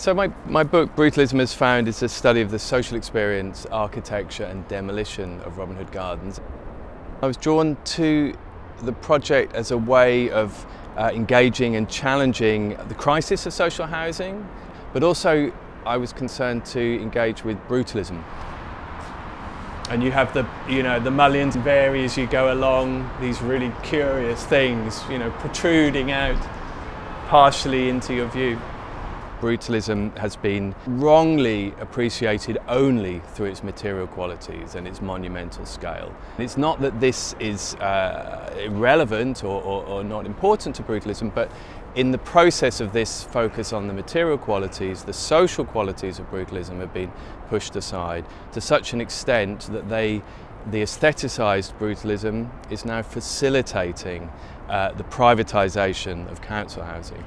So my, my book, Brutalism as Found, is a study of the social experience, architecture and demolition of Robin Hood Gardens. I was drawn to the project as a way of uh, engaging and challenging the crisis of social housing, but also I was concerned to engage with brutalism. And you have the, you know, the mullions vary as you go along, these really curious things, you know, protruding out partially into your view brutalism has been wrongly appreciated only through its material qualities and its monumental scale. It's not that this is uh, irrelevant or, or, or not important to brutalism, but in the process of this focus on the material qualities, the social qualities of brutalism have been pushed aside to such an extent that they, the aestheticised brutalism is now facilitating uh, the privatisation of council housing.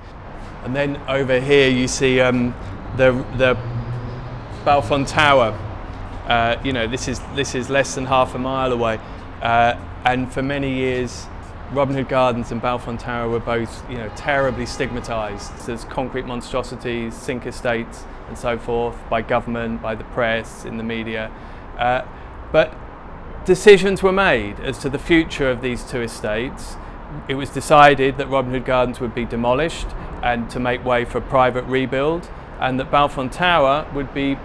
And then over here you see um, the, the Balfron Tower. Uh, you know, this is, this is less than half a mile away. Uh, and for many years, Robin Hood Gardens and Balfron Tower were both, you know, terribly stigmatised as concrete monstrosities, sink estates and so forth by government, by the press, in the media. Uh, but decisions were made as to the future of these two estates. It was decided that Robin Hood Gardens would be demolished and to make way for private rebuild and that Balfron Tower would be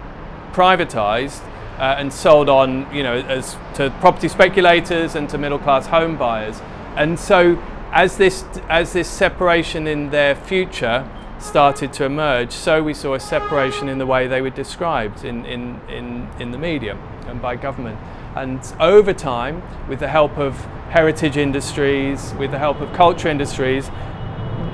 privatised uh, and sold on, you know, as to property speculators and to middle class home buyers. And so as this, as this separation in their future started to emerge, so we saw a separation in the way they were described in, in, in, in the media and by government. And over time, with the help of heritage industries, with the help of culture industries,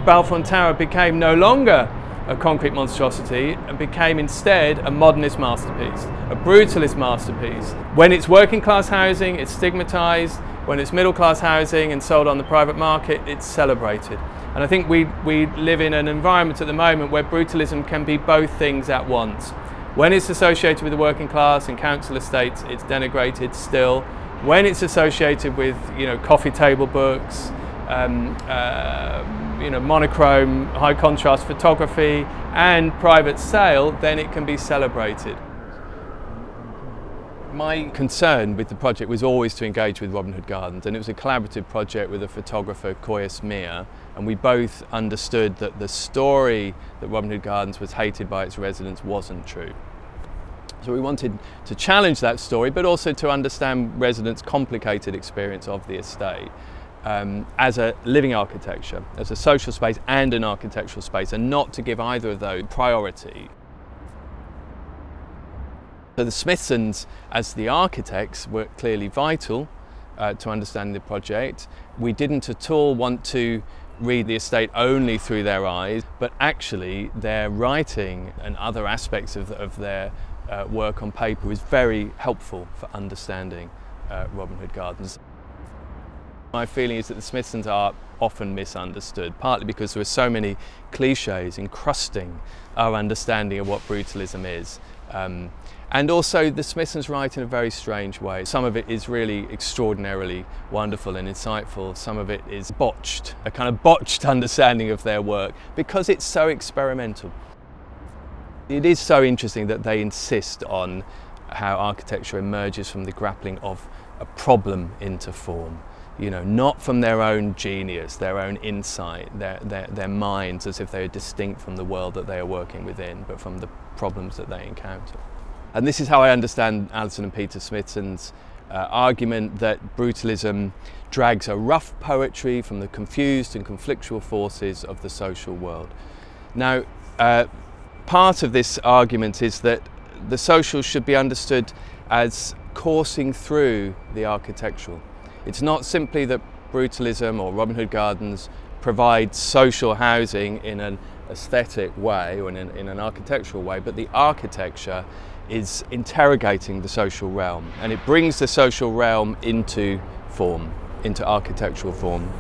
Balfron Tower became no longer a concrete monstrosity and became instead a modernist masterpiece, a brutalist masterpiece. When it's working class housing, it's stigmatized. When it's middle class housing and sold on the private market, it's celebrated. And I think we, we live in an environment at the moment where brutalism can be both things at once. When it's associated with the working class and council estates, it's denigrated still. When it's associated with you know, coffee table books, um, uh, you know, monochrome, high contrast photography and private sale, then it can be celebrated. My concern with the project was always to engage with Robin Hood Gardens and it was a collaborative project with a photographer, Kois Miah, and we both understood that the story that Robin Hood Gardens was hated by its residents wasn't true. So we wanted to challenge that story but also to understand residents' complicated experience of the estate um, as a living architecture, as a social space and an architectural space, and not to give either of those priority. So the Smithsons, as the architects, were clearly vital uh, to understanding the project. We didn't at all want to read the estate only through their eyes, but actually their writing and other aspects of, of their uh, work on paper was very helpful for understanding uh, Robin Hood Gardens. My feeling is that the Smithsons are often misunderstood, partly because there are so many cliches encrusting our understanding of what brutalism is. Um, and also the Smithsons write in a very strange way. Some of it is really extraordinarily wonderful and insightful. Some of it is botched, a kind of botched understanding of their work because it's so experimental. It is so interesting that they insist on how architecture emerges from the grappling of a problem into form you know, not from their own genius, their own insight, their, their, their minds as if they are distinct from the world that they are working within, but from the problems that they encounter. And this is how I understand Alison and Peter Smithson's uh, argument that brutalism drags a rough poetry from the confused and conflictual forces of the social world. Now, uh, part of this argument is that the social should be understood as coursing through the architectural. It's not simply that brutalism or Robin Hood Gardens provide social housing in an aesthetic way or in an, in an architectural way, but the architecture is interrogating the social realm and it brings the social realm into form, into architectural form.